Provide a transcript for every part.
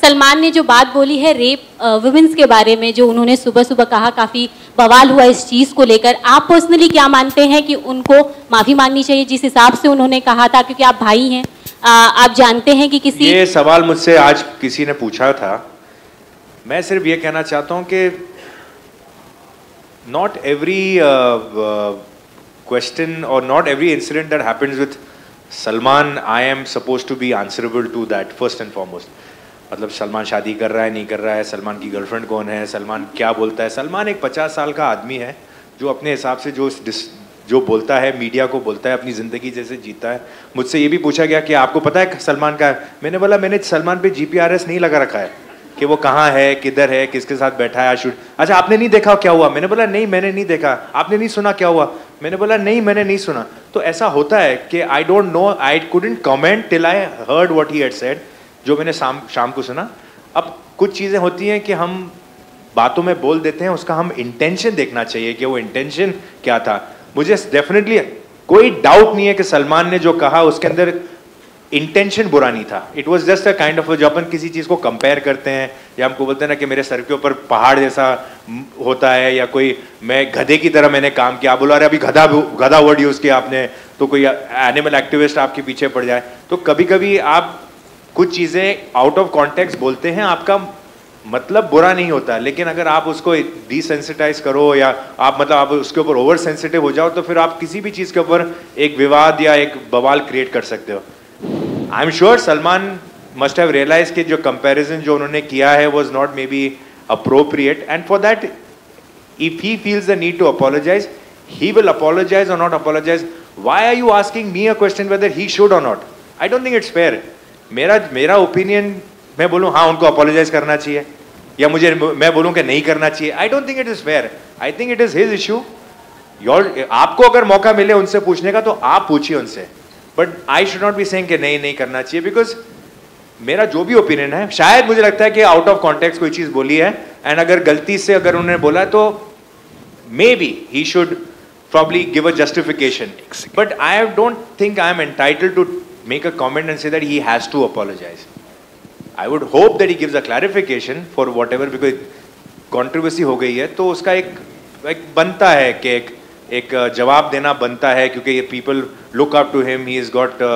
सलमान ने जो बात बोली है रेप वुमेन्स के बारे में जो उन्होंने सुबह सुबह कहा काफ़ी बवाल हुआ इस चीज़ को लेकर आप पर्सनली क्या मानते हैं कि उनको माफ़ी मांगनी चाहिए जिस हिसाब से उन्होंने कहा था क्योंकि आप भाई हैं आप जानते हैं कि किसी ये सवाल मुझसे आज किसी ने पूछा था मैं सिर्फ़ ये कहना चाहता हूँ कि not every uh, uh, question or not every incident that happens with Salman, I am supposed to be answerable to that first. मतलब सलमान शादी कर रहा है, नहीं कर रहा है, सलमान की गर्लफ्रेंड कौन है, सलमान क्या बोलता है? सलमान एक पचास साल का आदमी है, जो अपने हिसाब से जो जो बोलता है, मीडिया को बोलता है, अपनी ज़िंदगी जैसे जीता है। मुझसे ये भी पूछा गया कि आपको पता है सलमान का है मैंने बोला, मैंने सलमान पे जीपीआरएस नहीं लगा रखा है कि वो कहाँ है, किधर है, किसके साथ बैठा है शूट अच्छा आपने नहीं देखा क्या हुआ? मैंने बोला, नहीं, मैंने नहीं देखा। आपने नहीं सुना क्या हुआ? मैंने बोला, नहीं, मैंने नहीं सुना। तो ऐसा होता है कि I don't know I couldn't comment till I heard what he had said जो मैंने शाम शाम को सुना, अब कुछ चीज़ें होती हैं कि हम बातों में बोल देते हैं, उसका हम इंटेंशन देखना चाहिए कि वो इंटेंशन क्या था। मुझे डेफिनेटली कोई डाउट नहीं है कि सलमान ने जो कहा, उसके अंदर इंटेंशन बुरा नहीं था। It was just a kind of जो अपन किसी चीज़ को कंपेयर करते हैं, या हमको बोलते हैं ना कि मेरे सर के ऊपर पहाड़ जैसा होता है, या कोई, मैं गधे की तरह मैंने काम किया, आप बोलो अरे अभी गधा गधा वर्ड यूज़ किया आपने तो कोई एनिमल एक्टिविस्ट आपके पीछे पड़ जाए। तो कभी कभी आप कुछ चीज़ें आउट ऑफ़ कॉन्टेक्स्ट बोलते हैं, आपका मतलब बुरा नहीं होता, लेकिन अगर आप उसको डिसेंसिटाइज करो या आप मतलब आप उसके ऊपर ओवर सेंसिटिव हो जाओ तो फिर आप किसी भी चीज़ के ऊपर एक विवाद या एक बवाल क्रिएट कर सकते हो। I am sure Salman must have realize कि जो कंपैरिजन जो उन्होंने किया है was not may be appropriate and for that if he feels the need to apologize he will apologize और not apologize. Why are you asking me a question whether he should or not? I don't think it's fair. मेरा मेरा opinion मैं बोलूँ हाँ उनको apologise करना चाहिए या मुझे मैं बोलूँ कि नहीं करना चाहिए I don't think it is fair I think it is his issue your आपको अगर मौका मिले उनसे पूछने का तो आप पूछिए उनसे. But I should not be saying कि नहीं नहीं करना चाहिए बिकॉज़ मेरा जो भी ओपिनियन है शायद मुझे लगता है कि आउट ऑफ़ कॉन्टेक्स्ट कोई चीज़ बोली है एंड अगर गलती से अगर उन्होंने बोला तो may be he should probably give a justification. But I don't think I am entitled to make a comment and say that he has to apologize. I would hope that he gives a clarification for whatever because controversy हो गई है तो उसका एक एक बनता है कि एक एक uh, जवाब देना बनता है क्योंकि ये people look up to him he has got a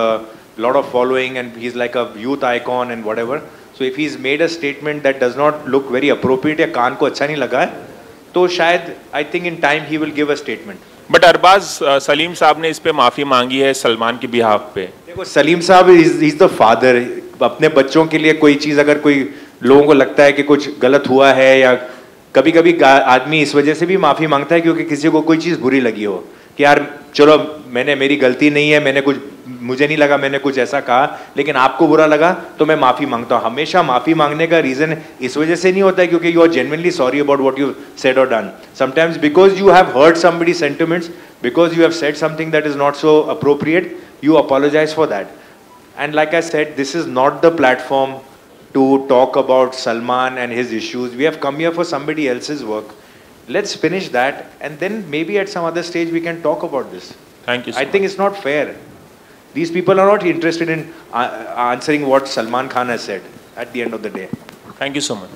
lot of following and he's like a youth icon and whatever so if he's made a statement that does not look very appropriate या कान को अच्छा नहीं लगा है तो शायद I think in time he will give a statement. But Arbaaz uh, Salim साहब ने इस पे माफ़ी मांगी है सलमान के बिहाफ पे देखो, सलीम साहब इज़ इज़ द फादर अपने बच्चों के लिए कोई चीज़ अगर कोई लोगों को लगता है कि कुछ गलत हुआ है या कभी कभी आदमी इस वजह से भी माफ़ी माँगता है क्योंकि किसी को कोई चीज़ बुरी लगी हो कि यार, चलो, मैंने, मेरी गलती नहीं है, मैंने कुछ, मुझे नहीं लगा, मैंने कुछ ऐसा कहा, लेकिन आपको बुरा लगा तो मैं माफ़ी माँगता हूँ। हमेशा माफ़ी मांगने का रीज़न इस वजह से नहीं होता है क्योंकि you are genuinely sorry about what you said और done sometimes because you have hurt somebody sentiments because you have said something that is not so appropriate you apologize for that. And like I said, this is not the platform to talk about Salman and his issues. We have come here for somebody else's work. Let's finish that, and then maybe at some other stage we can talk about this. Thank you. So I much. think it's not fair. These people are not interested in uh, answering what Salman Khan has said at the end of the day. Thank you so much.